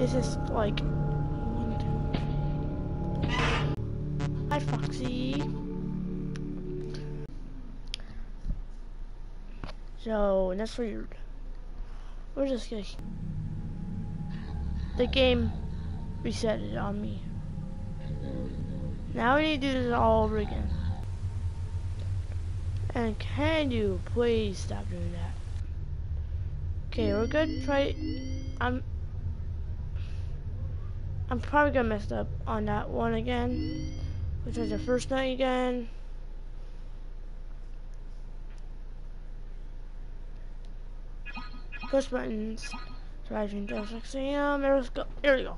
This is like. Hi, Foxy. So that's weird. We're just gonna. The game reset it on me. Now we need to do this all over again. And can you please stop doing that? Okay, we're good. Try. I'm. I'm probably gonna mess up on that one again. Which was the first night again. Push buttons. Driving to 6 a.m. There go. Here we go.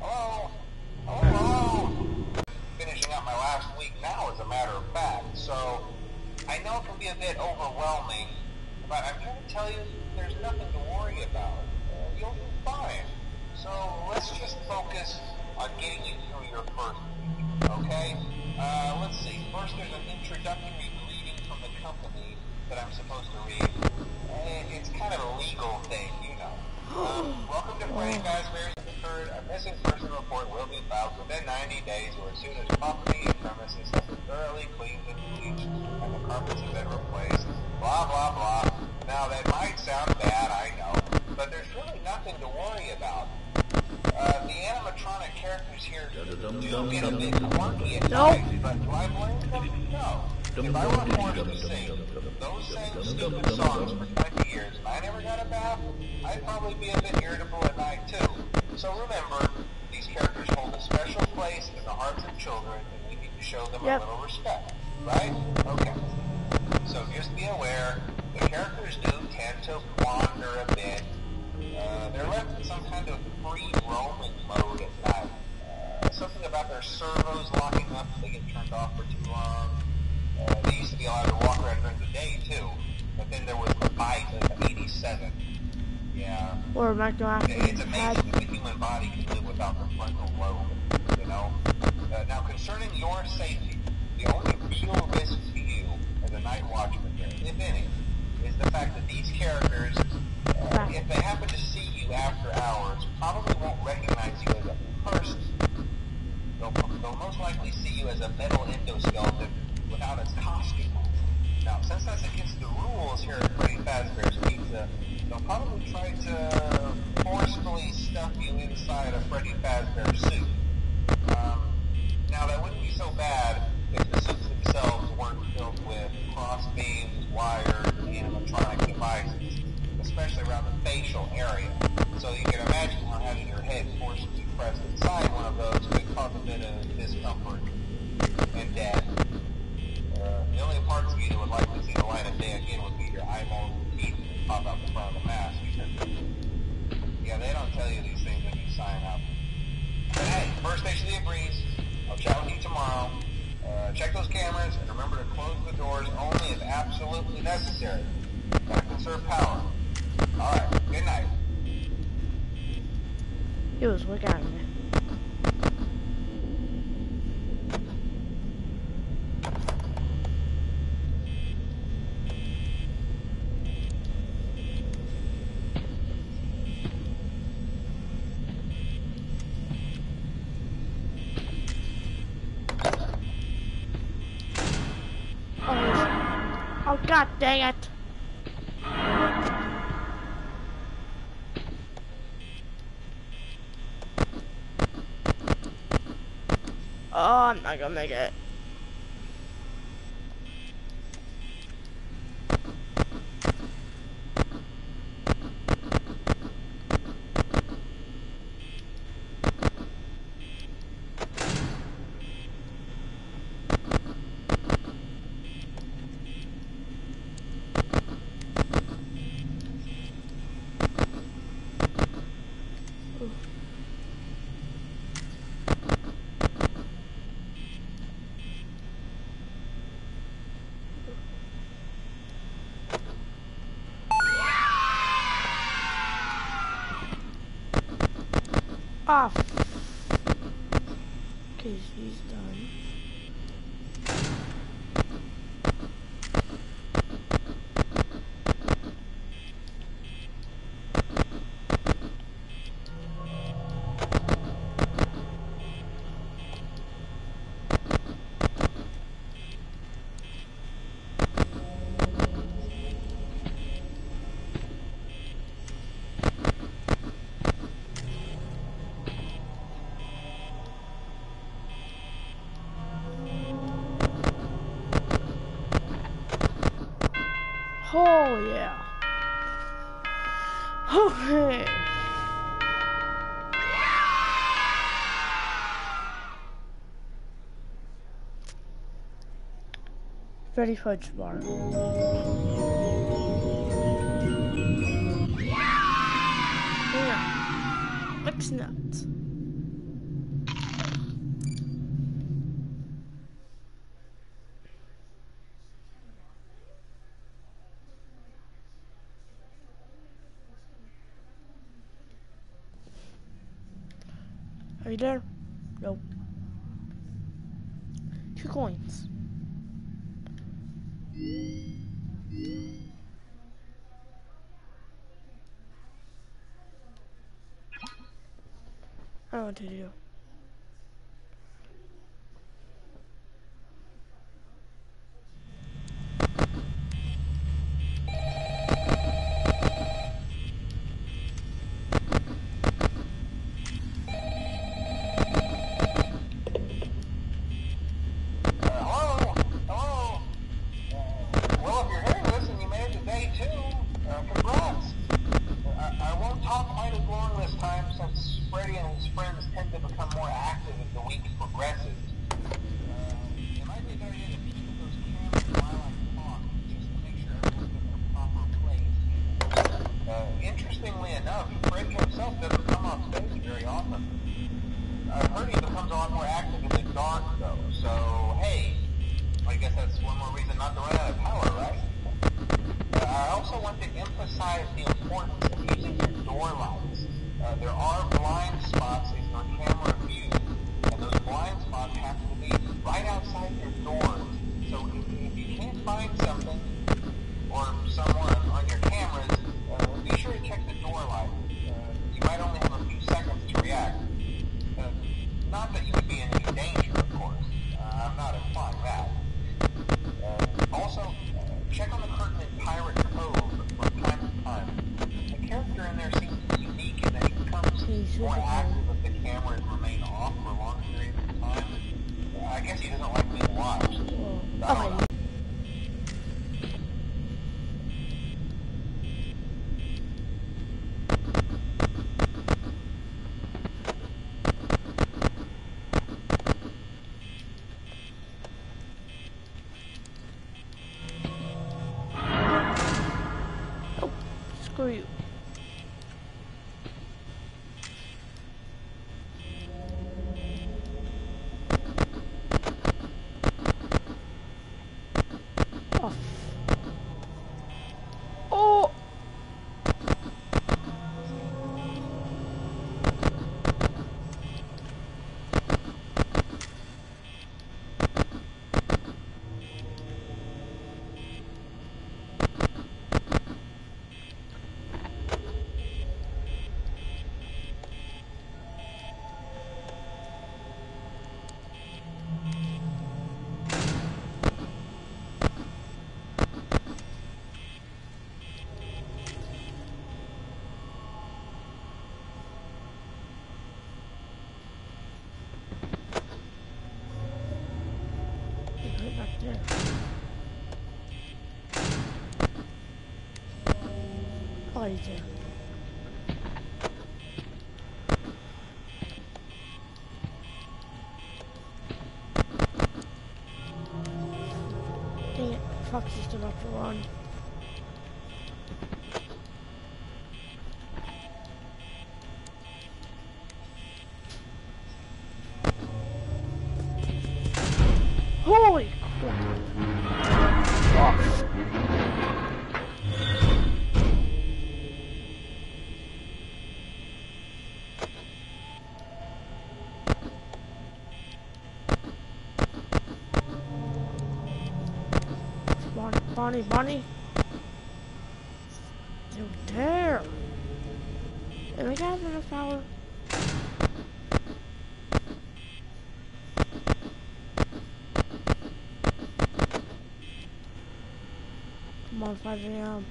Hello? Hello? Finishing up my last week now, as a matter of fact. So, I know it can be a bit overwhelming, but I'm here to tell you there's nothing to worry about. Uh, you'll be fine. So, let's just focus on getting you through your first week, okay? Uh, let's see. First, there's an introductory greeting from the company that I'm supposed to read. Uh, it's kind of a legal thing, you know. Um, welcome to Freddy Fazbear's Third. A missing person report will be filed within 90 days or as soon as property and premises have been thoroughly cleaned and bleached and the carpets have been replaced. Blah, blah, blah. Now, that might sound bad, I know, but there's really nothing to worry about. Uh, the animatronic characters here do get a bit quirky at Nope. times, but do I blame them? No. If I were forced to sing those same stupid songs for 20 years and I never got a bath, I'd probably be a bit irritable at night too. So remember, these characters hold a special place in the hearts of children and we need to show them Yep. a little respect. Right? Okay. So just be aware, the characters do tend to wander a bit. Uh, they're left in some kind of free roaming mode at night. Uh, something about their servos locking up if they get turned off for too long. Uh, they used to be allowed to walk around during the day too, but then there was the bite of 87. Yeah. Or Michael It's amazing that the human body can live without the frontal lobe, you know? Uh, now, concerning your safety, the only real risk to you as a night watchman if any, is the fact that these characters, uh, if they happen to see you after hours, probably won't recognize you as a person. They'll, they'll most likely see you as a metal endoskeleton without its costume. Now, since that's against the rules here at Freddy Fazbear's Pizza, they'll probably try to forcefully stuff you inside a Freddy Fazbear suit. Um, now, that wouldn't be so He was looking at me. Not gonna make it. off. Okay, she's done. Oh yeah. Oh, okay. Ready for tomorrow. Yeah. What's next? Are you there? Nope. Two coins. I don't know what to do. spreading and his friends tend to become more active as the week progresses. party. Dang it, Fox is still up for one. Bonnie, Bonnie. You dare. And we got enough power. Come on, 5 a.m.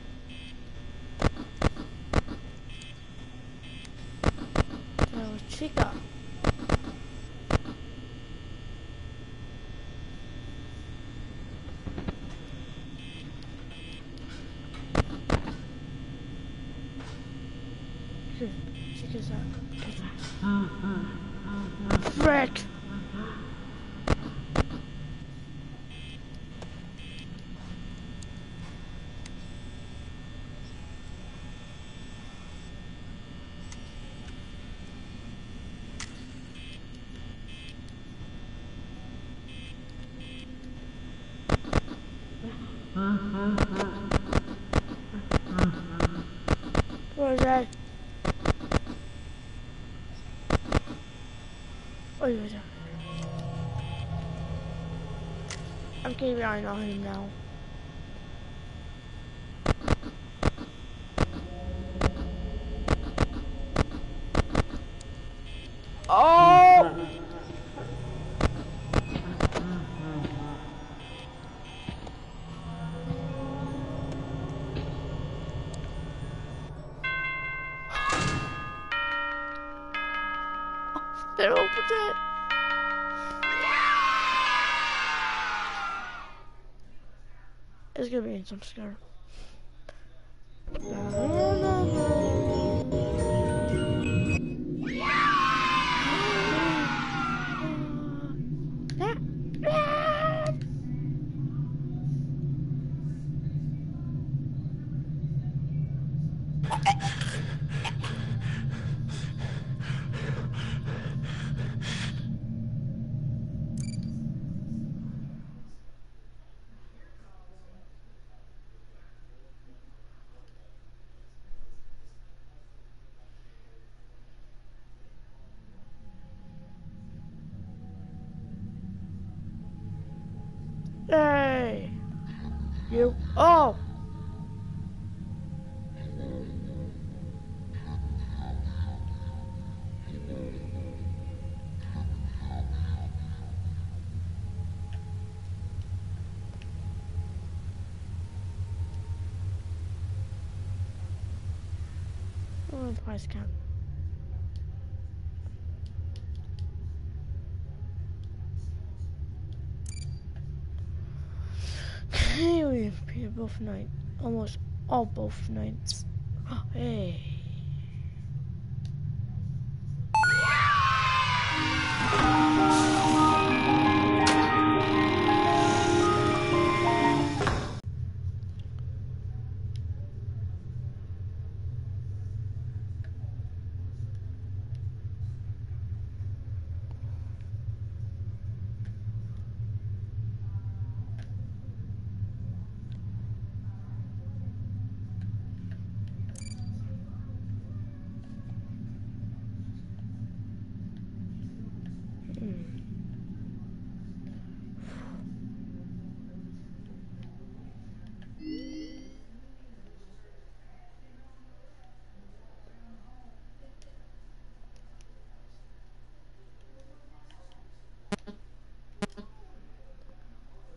Uh, uh, uh, Frick! What is that? Oh, yeah, yeah. I'm keeping an eye on him now. It's gonna You. Oh! Both nights. Almost all both nights. Hey.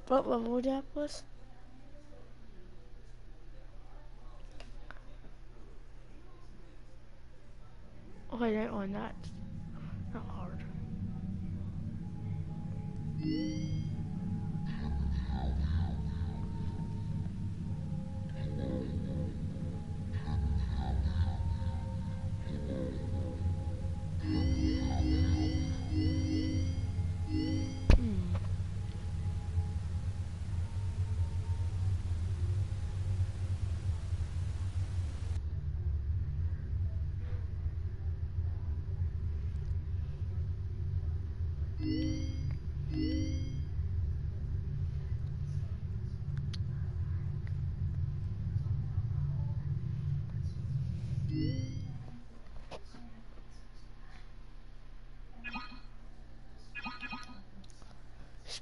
What level that was? Oh, I didn't want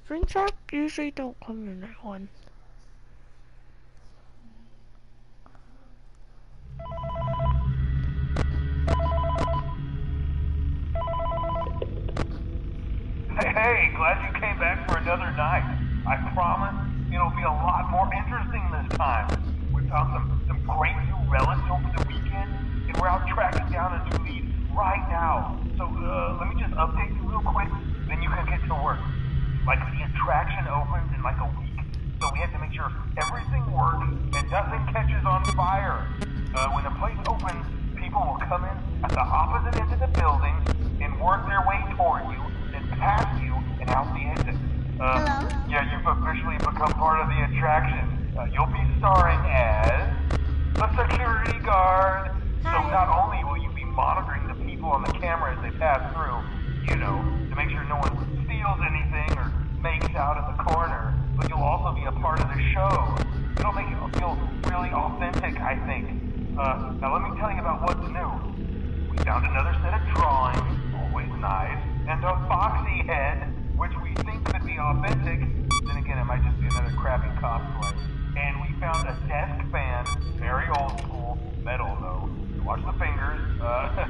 Rings up usually don't come in that one. Hey, hey, glad you came back for another night. I promise it'll be a lot more interesting this time. We found some, some great new relics over the weekend, and we're out tracking down a new lead right now. So uh, let me just update you real quick, then you can get to work. Like the attraction opens in like a week, so we have to make sure everything works and nothing catches on fire. Uh, when the place opens, people will come in at the opposite end of the building and work their way toward you, then past you, and out the exit. Uh, Hello? Yeah, you've officially become part of the attraction. Uh, you'll be starring as a security guard. Hi. So not only will you be monitoring the people on the camera as they pass through, you know, to make sure no one steals anything makes out in the corner, but you'll also be a part of the show. It'll make it feel really authentic, I think. Uh, now let me tell you about what's new. We found another set of drawings, always nice, and a foxy head, which we think could be authentic. Then again, it might just be another crappy cosplay. And we found a desk fan, very old school, metal though. Watch the fingers. Uh,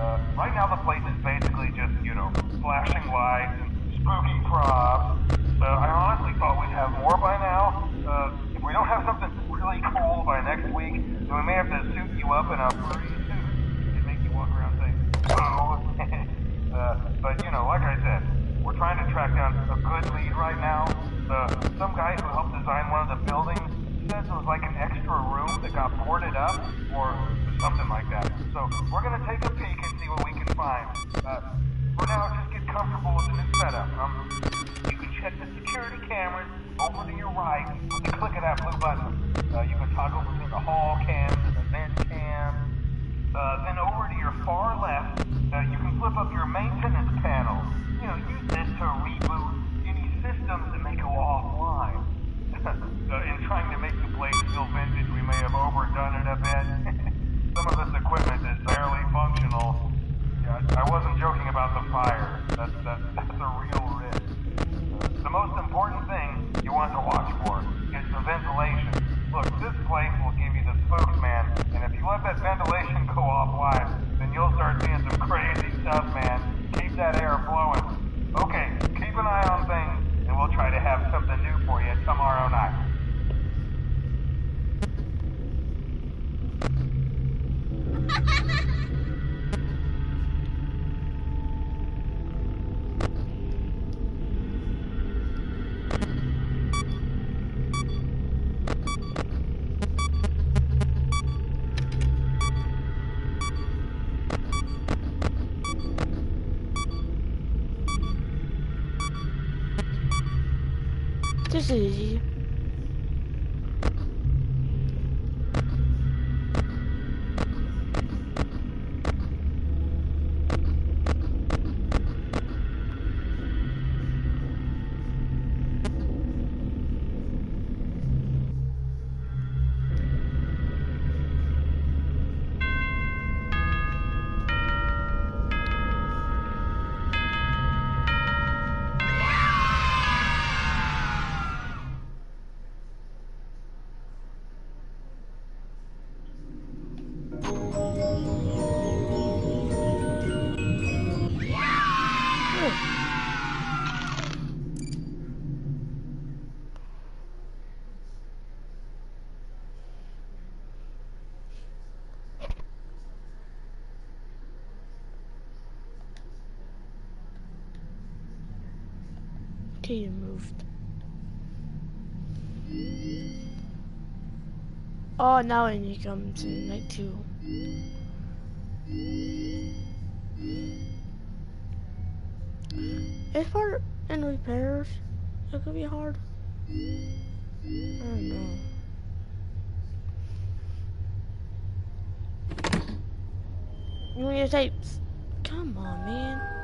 uh, right now the place is basically just, you know, flashing lights and spooky props. Uh, I honestly thought we'd have more by now. Uh, if we don't have something really cool by next week, then we may have to suit you up in a furry suit and make you walk around saying, oh. uh, but, you know, like I said, we're trying to track down a good lead right now. Uh, some guy who helped design one of the buildings says it was like an extra room that got boarded up or something like that. So we're going to take a peek and see what we can find. Uh, for now, just get comfortable with the new setup. Um, you can check the security cameras over to your right with the click of that blue button. Uh, you can toggle between the hall cams and the vent cams. Uh, then over to your far left, uh, you can flip up your maintenance panel. You know, use this to reboot any systems that may go offline. in trying to make the place feel vintage, we may have overdone it a bit. Some of this equipment is barely functional. I wasn't joking about the fire. That's, that's, that's a real risk. The most important thing you want to watch for is the ventilation. Look, this place will give you the spooks, man. And if you let that ventilation This is easy. Okay, you moved. Oh, now need to come to night two. If part in repairs, it could be hard. I don't know. You want your tapes? Come on, man.